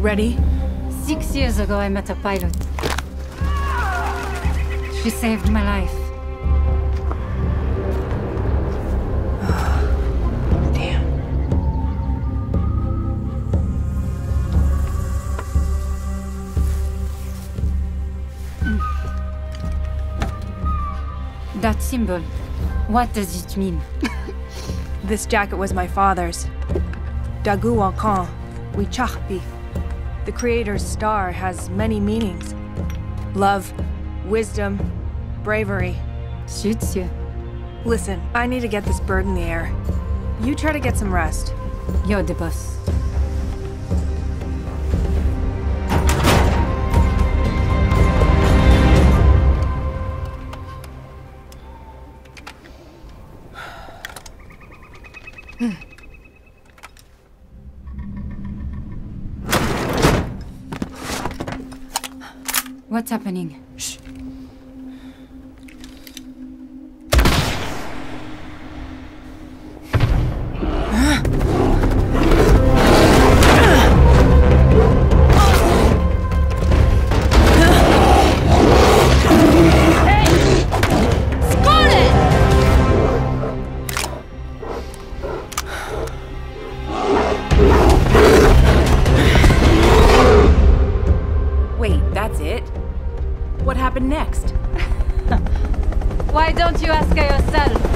Ready? Six years ago, I met a pilot. She saved my life. Damn. Mm. That symbol, what does it mean? This jacket was my father's. Dagu Wankan, Wichachpi. The Creator's star has many meanings. Love, wisdom, bravery. Suits you. Listen, I need to get this bird in the air. You try to get some rest. You're the boss. Hmm. What's happening? Shh. Next? Why don't you ask her yourself?